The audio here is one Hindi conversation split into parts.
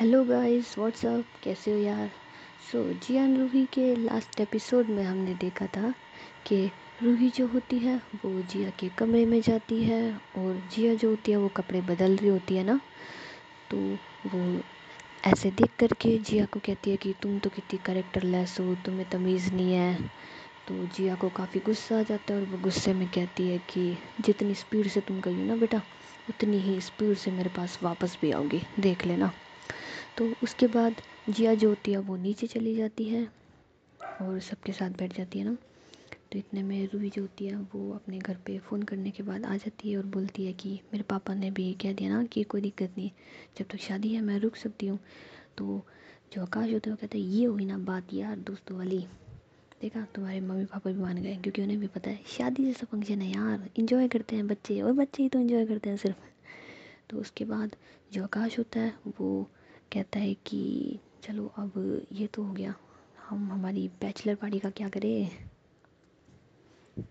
हेलो गाइस व्हाट्सअप कैसे हो यार? सो so, जियान रूही के लास्ट एपिसोड में हमने देखा था कि रूही जो होती है वो जिया के कमरे में जाती है और जिया जो होती है वो कपड़े बदल रही होती है ना? तो वो ऐसे देख करके जिया को कहती है कि तुम तो कितनी करेक्टर लेस हो तुम्हें तमीज़ नहीं है। तो जिया को काफ़ी गुस्सा आ जाता है और वो गुस्से में कहती है कि जितनी स्पीड से तुम गई हो ना बेटा उतनी ही स्पीड से मेरे पास वापस भी आओगी। देख लेना। तो उसके बाद जिया जो होती है वो नीचे चली जाती है और सबके साथ बैठ जाती है ना। तो इतने में रूही जो होती है वो अपने घर पे फ़ोन करने के बाद आ जाती है और बोलती है कि मेरे पापा ने भी कह दिया ना कि कोई दिक्कत नहीं, जब तक तो शादी है मैं रुक सकती हूँ। तो जो आकाश होता है वो कहता है, ये हुई ना बात यार दोस्तों वाली। देखा, तुम्हारे मम्मी पापा भी मान गए, क्योंकि उन्हें भी पता है शादी जैसा फ़ंक्शन है यार इंजॉय करते हैं बच्चे, और बच्चे ही तो इन्जॉय करते हैं सिर्फ़। तो उसके बाद जो आकाश होता है वो कहता है कि, चलो अब ये तो हो गया। हम, हमारी बैचलर पार्टी का क्या करें?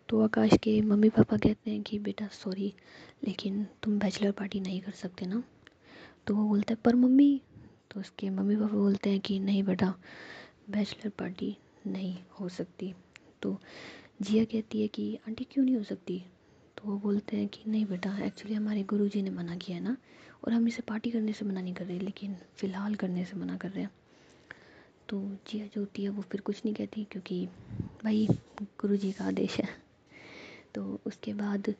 तो आकाश के मम्मी पापा कहते हैं कि, बेटा सॉरी लेकिन तुम बैचलर पार्टी नहीं कर सकते ना? तो वो बोलता है, पर मम्मी? तो उसके मम्मी पापा बोलते हैं कि, नहीं बेटा बैचलर पार्टी नहीं हो सकती। तो जिया कहती है कि, आंटी, क्यों नहीं हो सकती? तो वो बोलते हैं कि, नहीं बेटा एक्चुअली हमारे गुरुजी ने मना किया है ना? और हम इसे पार्टी करने से मना नहीं कर रहे, लेकिन फ़िलहाल करने से मना कर रहे हैं। तो जिया जो होती है वो फिर कुछ नहीं कहती, क्योंकि भाई गुरु जी का आदेश है। तो उसके बाद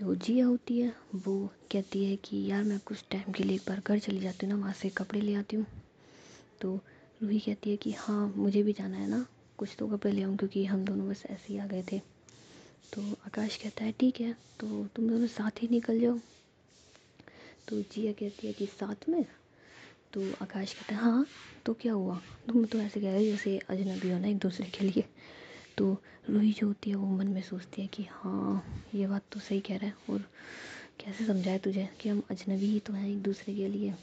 जो जिया होती है, वो कहती है कि, यार, मैं कुछ टाइम के लिए एक बार घर चली जाती हूँ ना, वहाँ से कपड़े ले आती हूँ। तो रूही कहती है कि हाँ मुझे भी जाना है ना, कुछ तो कपड़े ले आऊँ, क्योंकि हम दोनों बस ऐसे ही आ गए थे। तो आकाश कहता है, ठीक है तो तुम दोनों साथ ही निकल जाओ तो जिया कहती है कि साथ में? तो आकाश कहता है हाँ तो क्या हुआ? तुम तो ऐसे कह रहे हो जैसे अजनबी हो ना एक दूसरे के लिए। तो रूही जो होती है वो मन में सोचती है कि हाँ ये बात तो सही कह रहा है। और कैसे समझाए तुझे कि हम अजनबी ही तो हैं एक दूसरे के लिए?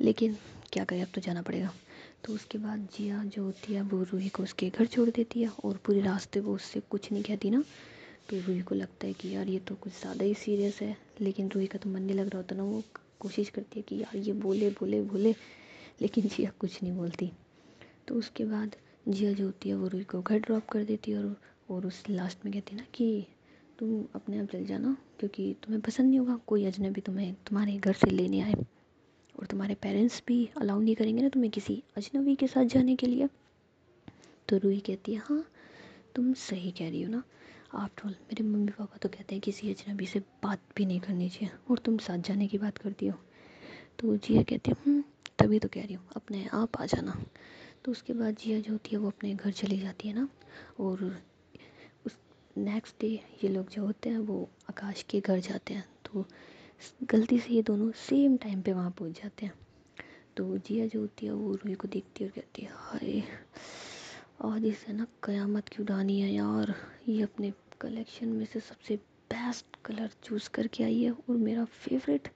लेकिन क्या करें, अब तो जाना पड़ेगा। तो उसके बाद जिया जो होती है, वो रूही को उसके घर छोड़ देती है और पूरे रास्ते वो उससे कुछ नहीं कहती ना। तो रूही को लगता है कि यार, ये तो कुछ ज़्यादा ही सीरियस है। लेकिन रूही का तो मन नहीं लग रहा होता ना, वो कोशिश करती है कि यार ये बोले बोले बोले, लेकिन जिया कुछ नहीं बोलती। तो उसके बाद जिया जो होती है, वो रूही को घर ड्रॉप कर देती है और और उस लास्ट में कहती है ना कि तुम अपने आप चल जाना, क्योंकि तुम्हें पसंद नहीं होगा, कोई अजनबी तुम्हें तुम्हारे घर से लेने आए। और तुम्हारे पेरेंट्स भी अलाउ नहीं करेंगे ना तुम्हें किसी अजनबी के साथ जाने के लिए। तो रूही कहती है हाँ तुम सही कह रही हो ना। आफ्टर ऑल मेरे मम्मी पापा तो कहते हैं किसी अजनबी से बात भी नहीं करनी चाहिए और तुम साथ जाने की बात करती हो। तो जिया कहती है हम्म, तभी तो कह रही हूँ अपने आप आ जाना। तो उसके बाद जिया जो होती है वो अपने घर चली जाती है ना और उस नेक्स्ट डे ये लोग जो होते हैं वो आकाश के घर जाते हैं। तो गलती से ये दोनों सेम टाइम पे वहाँ पहुँच जाते हैं। तो जिया जो होती है वो रूही को देखती है और कहती है हाय आज इसे ना, क़यामत की उड़ानी है यार। ये अपने कलेक्शन में से सबसे बेस्ट कलर चूज़ करके आई है और मेरा फेवरेट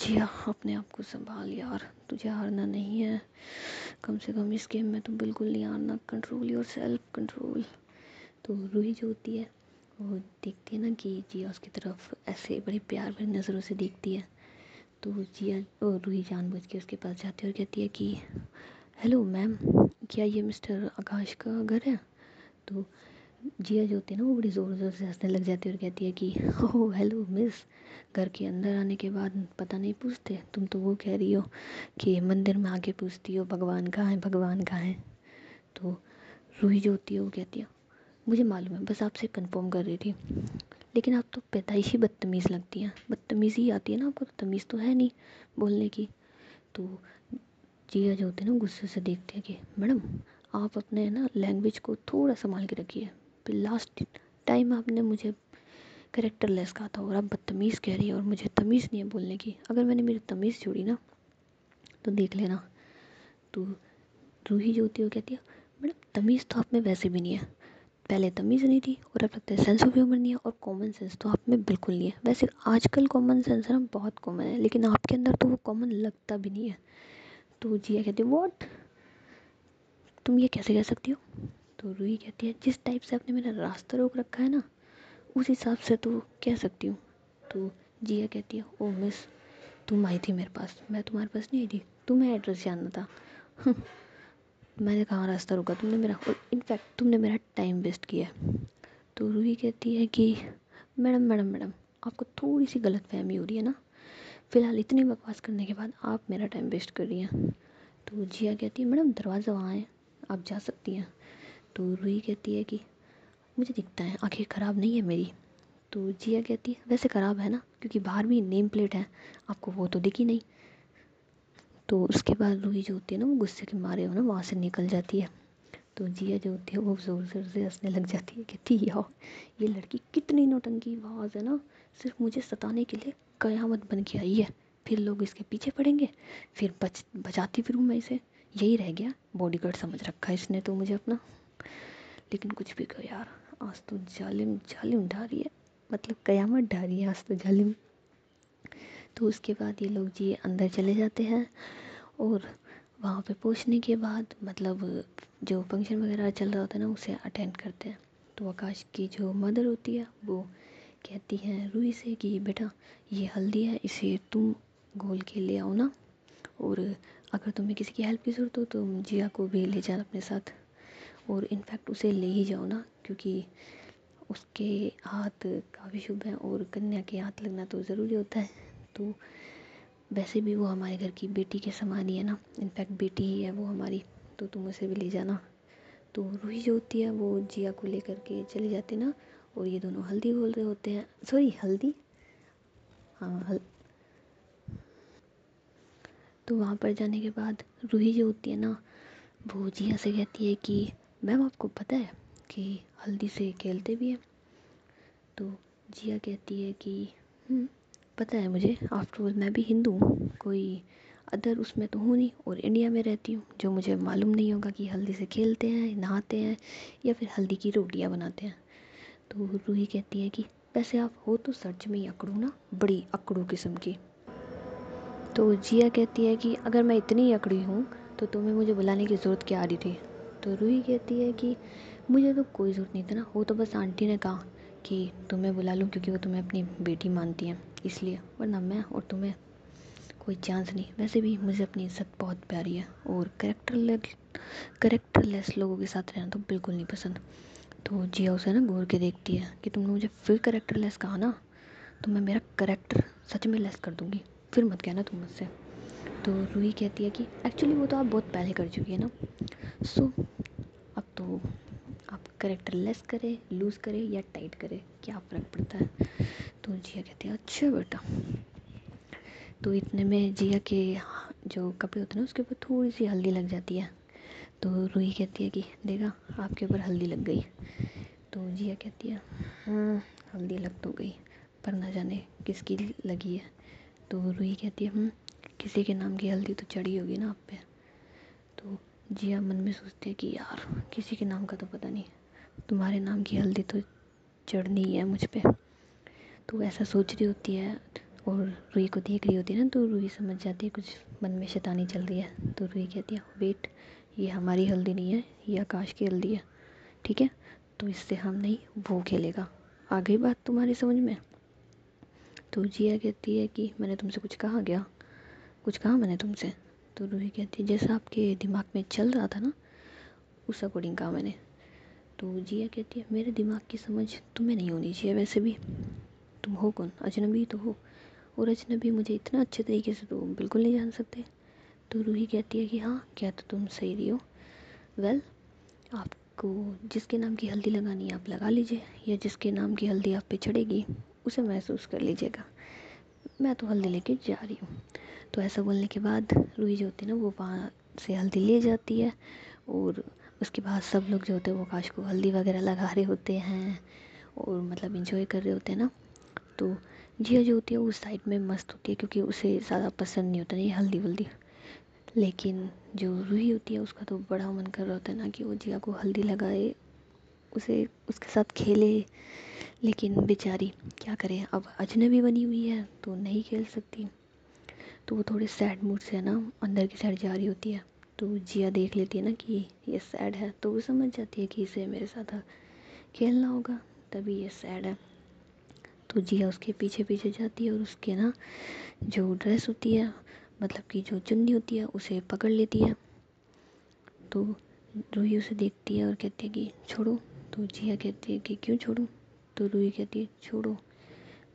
जिया अपने आप को संभाल यार। तुझे हारना नहीं है। कम से कम इस गेम में तो बिल्कुल नहीं हारना। कंट्रोल योर सेल्फ कंट्रोल तो रूही जो होती है, वो देखती है ना कि जिया उसकी तरफ़ ऐसे बड़े प्यार भरी नज़रों से देखती है। तो जिया और रूही जानबूझ के उसके पास जाती है और कहती है कि हेलो मैम क्या ये मिस्टर आकाश का घर है? तो जिया जो होती है ना, वो बड़ी ज़ोर ज़ोर से हंसने लग जाती है और कहती है कि, ओह हेलो मिस घर के अंदर आने के बाद पता नहीं पूछते। तुम तो वो कह रही हो कि मंदिर में आके पूछती हो, भगवान कहाँ है? भगवान कहाँ है? तो रूही जो होती है, वो कहती है, मुझे मालूम है, बस आपसे कंफर्म कर रही थी। लेकिन आप तो पैदाइशी बदतमीज़ लगती हैं। बदतमीज़ी आती है ना आपको तो तमीज़ तो है नहीं बोलने की। तो जिया जो होती है ना, गुस्से से देखती है कि, मैडम, आप अपने ना लैंग्वेज को थोड़ा संभाल के रखिए। फिर लास्ट टाइम आपने मुझे करेक्टर लेस कहा था और आप बदतमीज़ कह रही है और मुझे तमीज़ नहीं है बोलने की। अगर मैंने मेरी तमीज़ छोड़ी ना तो देख लेना। तो रूही जो होती है वो कहती है, मैडम, तमीज़ तो आप में वैसे भी नहीं है। पहले तमीज़ नहीं थी और अब लगता है सेंस ऑफ़ ह्यूमर नहीं है और कॉमन सेंस तो आप में बिल्कुल नहीं है। वैसे आजकल कॉमन सेंस ना, बहुत कॉमन है, लेकिन आपके अंदर तो वो कॉमन लगता भी नहीं है। तो जिया कहती है वॉट तुम ये कैसे कह सकती हो? तो रूही कहती है, जिस टाइप से आपने मेरा रास्ता रोक रखा है ना, उस हिसाब से तो कह सकती हूँ। तो जिया कहती है ओ मिस तुम आई थी मेरे पास, मैं तुम्हारे पास नहीं आई थी, तुम्हें एड्रेस जानना था। मैंने कहाँ, रास्ता रोका तुमने मेरा और इनफैक्ट तुमने मेरा टाइम वेस्ट किया तो रूही कहती है कि मैडम मैडम मैडम आपको थोड़ी सी गलत फहमी हो रही है ना फ़िलहाल इतनी बकवास करने के बाद आप मेरा टाइम वेस्ट कर रही हैं। तो जिया कहती है, मैडम, दरवाज़ा वहाँ है, आप जा सकती हैं। तो रूही कहती है कि, मुझे दिखता है आँखें ख़राब नहीं है मेरी? तो जिया कहती है, वैसे ख़राब है ना, क्योंकि बाहर भी नेम प्लेट है, आपको वो तो दिखी नहीं। तो उसके बाद रूही जो होती है ना, वो गुस्से के मारे हो ना, वहाँ से निकल जाती है। तो जिया जो होती है, वो ज़ोर ज़ोर से हंसने लग जाती है, कहती यार, ये लड़की कितनी नौटंकी आवाज़ है ना, सिर्फ़ मुझे सताने के लिए कयामत बन के आई है फिर लोग इसके पीछे पड़ेंगे। फिर बच, बचाती फिर मैं इसे। यही रह गया। बॉडी गार्ड समझ रखा है इसने तो मुझे अपना। लेकिन कुछ भी कहो यार। आज तो जालिम जालिम ढा रही है। मतलब कयामत ढा रही है आज तो जालिम। तो उसके बाद ये लोग जी अंदर चले जाते हैं। और वहाँ पे पहुँचने के बाद मतलब जो फ़ंक्शन वगैरह चल रहा होता है ना, उसे अटेंड करते हैं। तो आकाश की जो मदर होती है, वो कहती हैं रूही से कि, बेटा, ये हल्दी है, इसे तुम घोल के ले आओ ना। और अगर तुम्हें किसी की हेल्प की ज़रूरत हो तो जिया को भी ले जाना अपने साथ। और इनफैक्ट उसे ले ही जाओ ना, क्योंकि उसके हाथ काफ़ी शुभ हैं और कन्या के हाथ लगना तो ज़रूरी होता है। तो वैसे भी वो हमारे घर की बेटी के समान ही है ना। इनफैक्ट बेटी ही है वो हमारी तो तुम उसे भी ले जाना। तो रूही जो होती है, वो जिया को लेकर के चले जाते ना। और ये दोनों हल्दी बोल रहे होते हैं। सॉरी हल्दी? हाँ हल तो वहाँ पर जाने के बाद रूही जो होती है ना वो जिया से कहती है कि मैम आपको पता है कि हल्दी से खेलते भी हैं? तो जिया कहती है कि हम्म, पता है मुझे। आफ्टर ऑल मैं भी हिंदू हूँ। कोई अदर उसमें तो हूँ नहीं। और इंडिया में रहती हूँ जो मुझे मालूम नहीं होगा कि हल्दी से खेलते हैं नहाते हैं या फिर हल्दी की रोटियाँ बनाते हैं। तो रूही कहती है कि, वैसे आप हो तो सच में ही अकड़ू ना, बड़ी अकड़ू किस्म की। तो जिया कहती है कि, अगर मैं इतनी अकड़ी हूँ तो तुम्हें मुझे बुलाने की ज़रूरत क्या आ रही थी? तो रूही कहती है कि, मुझे तो कोई ज़रूरत नहीं था ना, वो तो बस आंटी ने कहा कि, तुम्हें बुला लूँ क्योंकि वो तुम्हें अपनी बेटी मानती हैं, इसलिए, वरना मैं और तुम्हें कोई चांस नहीं। वैसे भी मुझे अपनी इज़्ज़त बहुत प्यारी है और करेक्टर करेक्टर लेस लोगों के साथ रहना तो बिल्कुल नहीं पसंद। तो जिया उसे ना घूर के देखती है कि तुमने मुझे फिर करेक्टर लेस कहा ना तो मैं मेरा करेक्टर सच में लेस कर दूँगी। फिर मत कहना तुम मुझसे। तो रूही कहती है कि एक्चुअली वो तो आप बहुत पहले कर चुकी है ना। सो अब तो आप करेक्टर लेस करें लूज़ करें या टाइट करें, क्या फ़र्क पड़ता है? तो जिया कहती है अच्छा बेटा। तो इतने में जिया के जो कपड़े होते हैं ना, उसके ऊपर थोड़ी सी हल्दी लग जाती है। तो रूही कहती है कि देखा आपके ऊपर हल्दी लग गई। तो जिया कहती है हाँ हल्दी लग तो गई पर ना जाने किसकी लगी है। तो रूही कहती है हम्म, किसी के नाम की हल्दी तो चढ़ी होगी ना आप पे? तो जिया मन में सोचती है कि यार किसी के नाम का तो पता नहीं तुम्हारे नाम की हल्दी तो चढ़नी है मुझ पर तो ऐसा सोच रही होती है और रुई को देख रही होती है ना तो रुई समझ जाती है कुछ मन में शैतानी चल रही है। तो रुई कहती है वेट ये हमारी हल्दी नहीं है, ये आकाश की हल्दी है, ठीक है? तो इससे हम नहीं, वो खेलेगा। आ गई बात तुम्हारी समझ में? तो जिया कहती है कि मैंने तुमसे कुछ कहा गया कुछ कहा मैंने तुमसे? तो रूही कहती है, जैसा आपके दिमाग में चल रहा था ना, उस अकॉर्डिंग कहा मैंने। तो जिया कहती है, मेरे दिमाग की समझ तुम्हें नहीं होनी चाहिए वैसे भी। तुम हो कौन? अजनबी तो हो। और अजनबी मुझे इतना अच्छे तरीके से तो बिल्कुल नहीं जान सकते। तो रूही कहती है कि हाँ क्या तो तुम सही रही हो। वेल आपको जिसके नाम की हल्दी लगानी है, आप लगा लीजिए, या जिसके नाम की हल्दी आप पे चढ़ेगी, उसे महसूस कर लीजिएगा। मैं तो हल्दी लेके जा रही हूँ। तो ऐसा बोलने के बाद रूही जो होती है ना, वो वहाँ से हल्दी ले जाती है, और उसके बाद सब लोग जो होते हैं, वो काश को हल्दी वगैरह लगा रहे होते हैं, और मतलब इंजॉय कर रहे होते हैं ना। तो जिया जो होती है उस साइड में मस्त होती है, क्योंकि उसे ज़्यादा पसंद नहीं होता नहीं हल्दी वल्दी लेकिन जो रूही होती है, उसका तो बड़ा मन कर रहा होता है ना कि वो जिया को हल्दी लगाए, उसे, उसके साथ खेले। लेकिन बेचारी क्या करें? अब अजनबी बनी हुई है तो नहीं खेल सकती। तो वो थोड़े सैड मूड से है ना, अंदर की साइड जा रही होती है। तो जिया देख लेती है ना कि ये सैड है तो वो समझ जाती है कि इसे मेरे साथ खेलना होगा, तभी ये सैड है। तो जिया उसके पीछे पीछे जाती है और उसके ना जो ड्रेस होती है मतलब कि जो चुन्नी होती है, उसे पकड़ लेती है। तो रूही उसे देखती है और कहती है कि, छोड़ो। तो जिया कहती है कि, क्यों छोड़ूं? तो रूही कहती है, छोड़ो।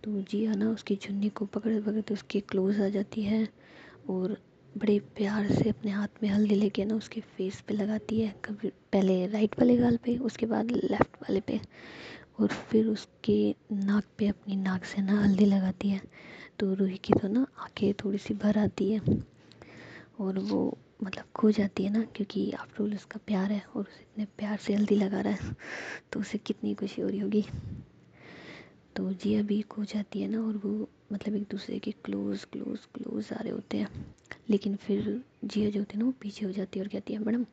तो जिया ना उसकी चुन्नी को पकड़ पकड़ तो उसके क्लोज आ जाती है और बड़े प्यार से अपने हाथ में हल्दी लेके ना उसके फेस पे लगाती है। कभी पहले राइट वाले गाल पे, उसके बाद लेफ़्ट वाले पे और फिर उसके नाक पे अपनी नाक से ना हल्दी लगाती है। तो रूही की तो ना आँखें थोड़ी सी भर आती है और वो मतलब खो जाती है ना क्योंकि आफ्टर ऑल उसका प्यार है और उसे इतने प्यार से हल्दी लगा रहा है तो उसे कितनी खुशी हो रही होगी। तो जिया भी खो जाती है ना और वो मतलब एक दूसरे के क्लोज क्लोज क्लोज आ रहे होते हैं। लेकिन फिर जिया जो होती है ना वो पीछे हो जाती है और कहती है, मैडम,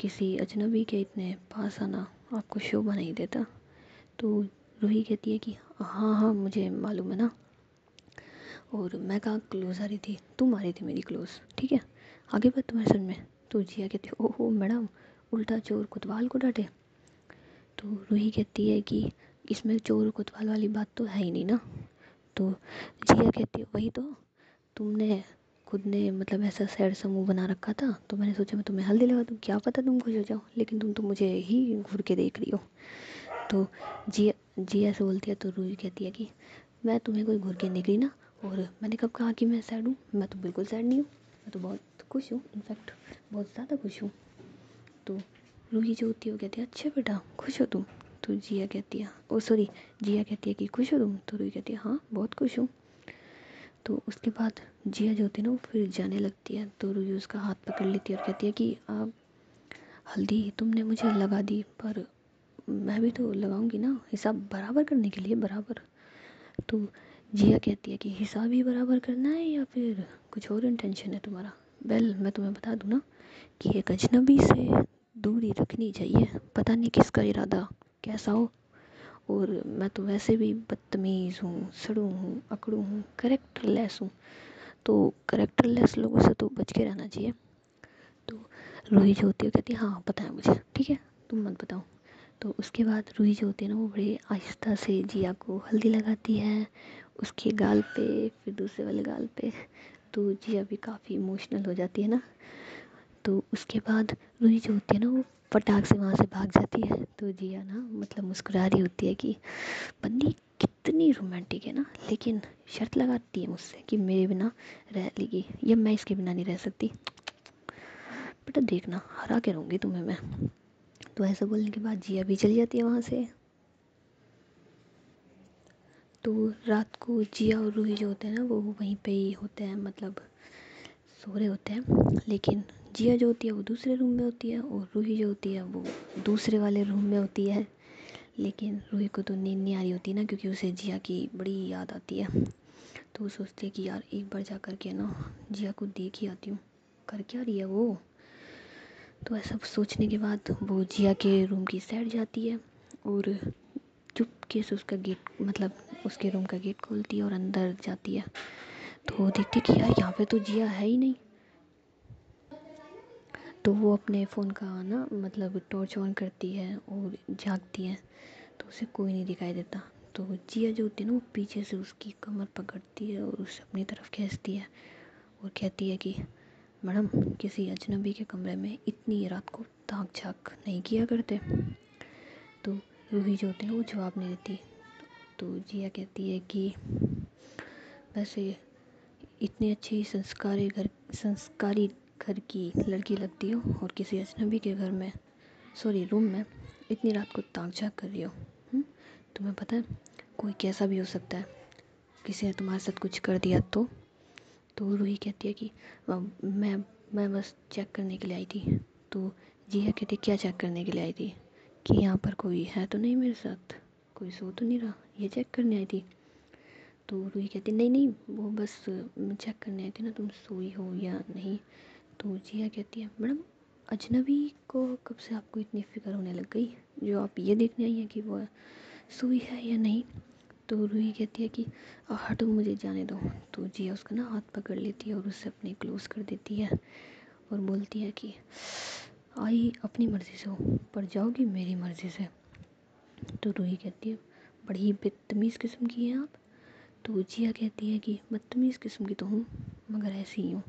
किसी अजनबी के इतने पास आना आपको शोभा नहीं देता। तो रूही कहती है कि हाँ हाँ मुझे मालूम है ना और मैं कहाँ क्लोज आ रही थी? तुम आ रही थी मेरी क्लोज ठीक है? आगे बात तुम्हारे सर में। तो जिया कहती है, ओहो, मैडम, उल्टा चोर कोतवाल को डांटे? तो रूही कहती है कि, इसमें चोर कोतवाल वाली बात तो है ही नहीं ना? तो जिया कहती है, वही तो तुमने खुद ने मतलब ऐसा सैड सा मुँह बना रखा था तो मैंने सोचा मैं तुम्हें हल्दी लगा दूँ। क्या पता तुम खुश हो जाओ, लेकिन तुम तो मुझे ही घूर के देख रही हो। तो जिया जिया से बोलती है तो रूही कहती है कि, मैं तुम्हें कोई घूर के देख रही ना और मैंने कब कहा कि मैं सैड हूँ? मैं तो बिल्कुल सैड नहीं हूँ। मैं तो बहुत खुश हूँ। इनफैक्ट बहुत ज़्यादा खुश हूँ। तो रूही जो होती है, वो कहती है अच्छा बेटा, खुश हो तुम? तो जिया कहती है, ओ सॉरी जिया कहती है कि खुश हो तुम? तो रूही कहती है हाँ बहुत खुश हूँ। तो उसके बाद जिया जो होती है ना, वो फिर जाने लगती है। तो रूही उसका हाथ पकड़ लेती है और कहती है कि, आप हल्दी तुमने मुझे लगा दी, पर मैं भी तो लगाऊँगी ना, हिसाब बराबर करने के लिए, बराबर। तो जिया कहती है कि हिसाब ही बराबर करना है या फिर कुछ और इंटेंशन है तुम्हारा? वेल मैं तुम्हें बता दूँ ना कि एक अजनबी से दूरी रखनी चाहिए। पता नहीं किसका इरादा, कैसा हो। और मैं तो वैसे भी बदतमीज़ हूँ, सड़ू हूँ, अकड़ू हूँ करेक्टर लेस हूँ। तो करेक्टर लेस लोगों से तो बच के रहना चाहिए। तो रूही जो होती है कहती है हाँ पता है मुझे, ठीक है? तुम मत बताओ। तो उसके बाद रूही जो होती है ना, वो बड़े आहिस्ता से जिया को हल्दी लगाती है, उसके गाल पे, फिर दूसरे वाले गाल पे तो जिया भी काफ़ी इमोशनल हो जाती है ना। तो उसके बाद रूही जो होती है ना, वो फटाक से वहाँ से भाग जाती है। तो जिया ना मतलब मुस्कुरा रही होती है कि, बंदी, कितनी रोमांटिक है ना, लेकिन शर्त लगाती है मुझसे कि मेरे बिना रह लेगी, या मैं इसके बिना नहीं रह सकती। बेटा देखना, हरा के रहूँगी तुम्हें मैं। तो ऐसा बोलने के बाद जिया भी चली जाती है वहाँ से। तो रात को जिया और रूही जो होते हैं ना, वो वहीं पे ही होते हैं मतलब सो रहे होते हैं। लेकिन जिया जो होती है, वो दूसरे रूम में होती है और रूही जो होती है, वो दूसरे वाले रूम में होती है। लेकिन रूही को तो नींद नहीं आ रही होती ना, क्योंकि उसे जिया की बड़ी याद आती है। तो वो सोचती है कि यार एक बार जा कर के ना जिया को देख ही आती हूँ। कर क्या रही है वो? तो ऐसा सोचने के बाद वो जिया के रूम की साइड जाती है और चुपके से उसका गेट मतलब उसके रूम का गेट खोलती है और अंदर जाती है। तो देखती कि यार यहाँ पे तो जिया है ही नहीं। तो वो अपने फ़ोन का ना मतलब टॉर्च ऑन करती है और झाँकती है। तो उसे कोई नहीं दिखाई देता। तो जिया जो होती है ना, वो पीछे से उसकी कमर पकड़ती है और उसे अपनी तरफ़ खींचती है और कहती है कि मैडम, किसी अजनबी के कमरे में इतनी रात को ताक झाक नहीं किया करते। तो रूही जो होते हैं, वो जवाब नहीं देती। तो जिया कहती है कि, वैसे इतनी अच्छी संस्कारी घर संस्कारी घर की लड़की लगती हो और किसी अजनबी के घर में सॉरी रूम में इतनी रात को ताक झाक कर रही हो हुँ? तुम्हें पता है, कोई कैसा भी हो सकता है। किसी ने तुम्हारे साथ कुछ कर दिया तो तो रूही कहती है कि मैं मैं बस चेक करने के लिए आई थी। तो जिया कहती क्या चेक करने के लिए आई थी? कि यहाँ पर कोई है तो नहीं मेरे साथ। कोई सो तो नहीं रहा। ये चेक करने आई थी। तो रूही कहती नहीं नहीं, वो बस चेक करने आई थी ना, तुम सोई हो या नहीं? तो जिया कहती है, मैडम, अजनबी को कब से आपको इतनी फ़िक्र होने लग गई? जो आप ये देखने आई हैं कि वो सोई है या नहीं? तो रूही कहती है कि हटो मुझे जाने दो। तो जिया उसका ना हाथ पकड़ लेती है और उससे अपने क्लोज कर देती है और बोलती है कि, आई अपनी मर्ज़ी से हो, पर जाओगी मेरी मर्ज़ी से? तो रूही कहती है, बड़ी बदतमीज़ किस्म की हैं आप। तो जिया कहती है कि, बदतमीज़ किस्म की तो हूँ, मगर ऐसी ही हूँ।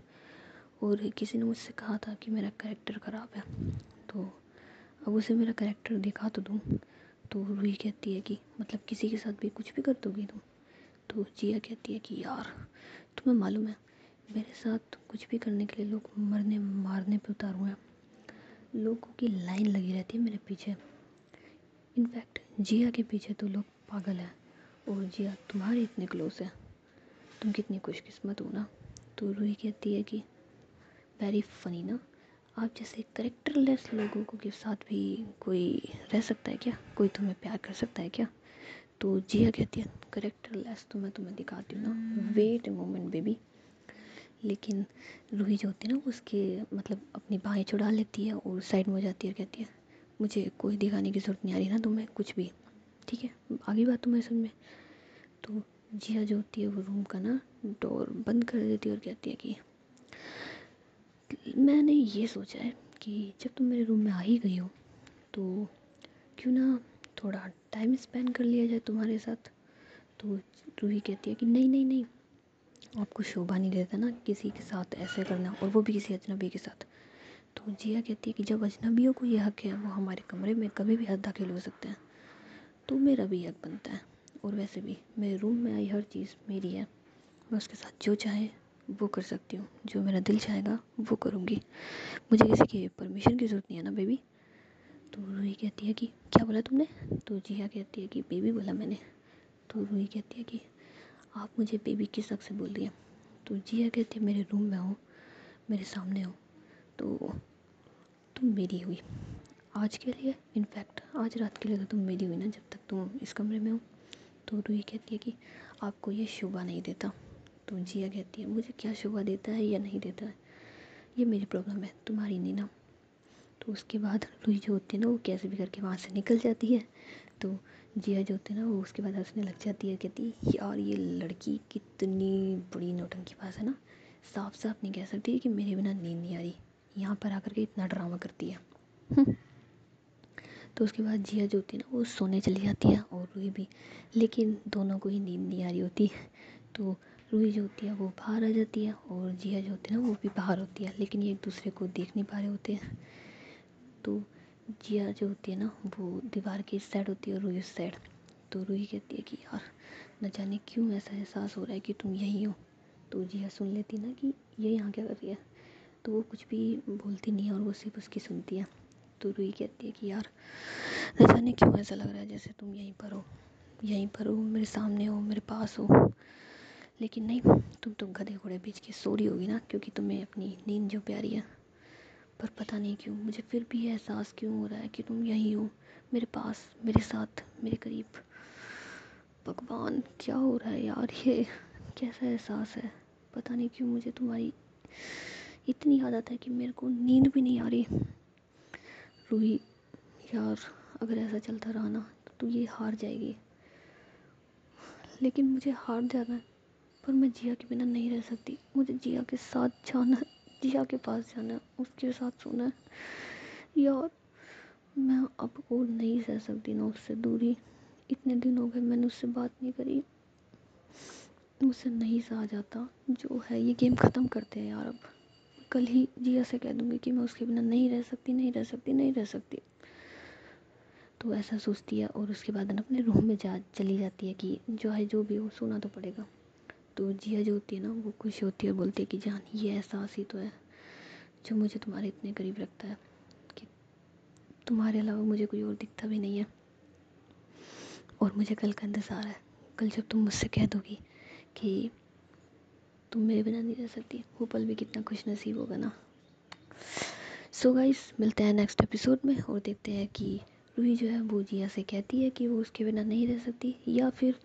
और किसी ने मुझसे कहा था कि मेरा करेक्टर ख़राब है तो अब उसे मेरा करेक्टर दिखा तो दूँ। तो रूही कहती है कि मतलब किसी के साथ भी कुछ भी कर दोगी तुम तो जिया कहती है कि यार, तुम्हें मालूम है, मेरे साथ कुछ भी करने के लिए लोग मरने मारने पे उतार हुए हैं। लोगों की लाइन लगी रहती है मेरे पीछे। इनफैक्ट जिया के पीछे तो लोग पागल हैं, और जिया तुम्हारे इतने क्लोज है। तुम कितनी खुशकिस्मत हो ना? तो रूही कहती है कि वेरी फनी ना? आप जैसे करेक्टरलेस लोगों को के साथ भी कोई रह सकता है क्या? कोई तुम्हें प्यार कर सकता है क्या? तो जिया कहती है करेक्टरलेस तो मैं तुम्हें दिखाती हूँ ना। वेट ए मोमेंट बेबी लेकिन रूही जो होती है ना उसके मतलब अपनी बाहें चुड़ा लेती है और साइड में हो जाती है और कहती है मुझे कोई दिखाने की ज़रूरत नहीं आ रही ना तुम्हें कुछ भी। ठीक है? आगे बात तुम्हें समझ में। तो जिया जो होती है वो रूम का ना डोर बंद कर देती है और कहती है कि मैंने ये सोचा है कि जब तुम मेरे रूम में आ ही गई हो तो क्यों ना थोड़ा टाइम स्पेंड कर लिया जाए तुम्हारे साथ? तो रूही कहती है कि नहीं नहीं नहीं। आपको शोभा नहीं देता ना किसी के साथ ऐसे करना, और वो भी किसी अजनबी के साथ। तो जिया कहती है कि जब अजनबियों को ये हक है, वो हमारे कमरे में कभी भी हद दाखिल हो सकते हैं। तो मेरा भी हक बनता है, और वैसे भी मेरे रूम में आई हर चीज़ मेरी है मैं उसके साथ जो चाहे वो कर सकती हूँ। जो मेरा दिल चाहेगा, वो करूँगी। मुझे किसी की परमिशन की ज़रूरत नहीं है ना बेबी तो रूही कहती है कि, क्या बोला तुमने? तो जिया कहती है कि बेबी बोला मैंने। तो रूही कहती है कि, आप मुझे बेबी किस हक से बोल रही तो जिया कहती है, मेरे रूम में हो मेरे सामने हो तो तुम मेरी हुई। आज के लिए इनफैक्ट आज रात के लिए तो तुम मेरी हुई ना, जब तक तुम इस कमरे में हो। तो रूही कहती है कि, आपको ये शोभा नहीं देता। तो जिया कहती है मुझे क्या शोभा देता है या नहीं देता है? ये मेरी प्रॉब्लम है तुम्हारी नहीं ना? तो उसके बाद रूही जो होती है ना वो कैसे भी करके वहाँ से निकल जाती है। तो जिया जो होती है ना वो उसके बाद हंसने लग जाती है कहती है यार ये लड़की कितनी बड़ी नौटंकी पास है ना। साफ़ साफ़ नहीं कह सकती कि मेरे बिना नींद नहीं आ रही। यहाँ पर आकर के इतना ड्रामा करती है। हम्म। तो उसके बाद जिया जो होती है ना वो सोने चली जाती है और रूही भी। लेकिन दोनों को ही नींद नहीं आ रही होती। तो रूही जो होती है वो बाहर आ जाती है और जिया जो होती है ना, वो भी बाहर होती है, लेकिन ये एक दूसरे को देख नहीं पा रहे होते हैं। तो जिया जो होती है ना, वो दीवार की इस साइड होती है और रूही उस साइड तो रूही कहती है कि, यार, न जाने क्यों ऐसा एहसास हो रहा है कि तुम यहीं हो? तो जिया सुन लेती ना कि ये यहाँ क्या कर रही है। तो वो कुछ भी बोलती नहीं है और वो सिर्फ़ उसकी सुनती है। तो रूही कहती है कि, यार, न जाने क्यों ऐसा लग रहा है जैसे तुम यहीं पर हो। यहीं पर हो, मेरे सामने हो, मेरे पास हो। लेकिन नहीं, तुम तो गधे घोड़े बीच के सो रही होगी ना, क्योंकि तुम्हें अपनी नींद जो प्यारी है। पर पता नहीं क्यों, मुझे फिर भी एहसास क्यों हो रहा है कि तुम यहीं हो, मेरे पास, मेरे साथ, मेरे करीब। भगवान, क्या हो रहा है यार, ये कैसा एहसास है? पता नहीं क्यों मुझे तुम्हारी इतनी आदत है कि मेरे को नींद भी नहीं आ रही। रूही, यार, अगर ऐसा चलता रहा ना तो तू ये हार जाएगी। लेकिन मुझे हार जाना है पर मैं जिया के बिना नहीं रह सकती। मुझे जिया के साथ जाना, जिया के पास जाना, उसके साथ सोना। है यार, मैं अब और नहीं रह सकती ना उससे दूरी। इतने दिन हो गए मैंने उससे बात नहीं करी। मुझसे नहीं सहा जाता। जो है, ये गेम ख़त्म करते हैं यार अब। कल ही जिया से कह दूँगी कि मैं उसके बिना नहीं रह सकती, नहीं रह सकती, नहीं रह सकती। तो ऐसा सोचती है और उसके बाद अपने रूम में जा, चली जाती है कि जो है, जो भी हो, सोना तो पड़ेगा। तो जिया जो होती है ना, वो खुश होती है और बोलती है कि, जान, ये एहसास ही तो है, जो मुझे तुम्हारे इतने करीब रखता है, कि तुम्हारे अलावा मुझे कोई और दिखता भी नहीं है और मुझे कल का इंतज़ार है। कल जब तुम मुझसे कह दोगी कि तुम मेरे बिना नहीं रह सकती, वो पल भी कितना खुश नसीब होगा ना। सो so गाइस मिलते हैं नेक्स्ट एपिसोड में और देखते हैं कि रूही जो है, वो जिया से कहती है कि वो उसके बिना नहीं रह सकती या फिर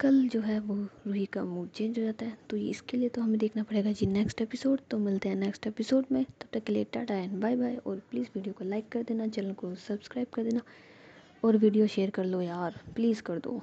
कल जो है वो रूही का मूड चेंज हो जाता है तो इसके लिए तो हमें देखना पड़ेगा जी नेक्स्ट एपिसोड तो मिलते हैं नेक्स्ट एपिसोड में, तब तक के लिए टाटा एंड बाय बाय, और प्लीज़ वीडियो को लाइक कर देना चैनल को सब्सक्राइब कर देना, और वीडियो शेयर कर लो यार प्लीज़ कर दो।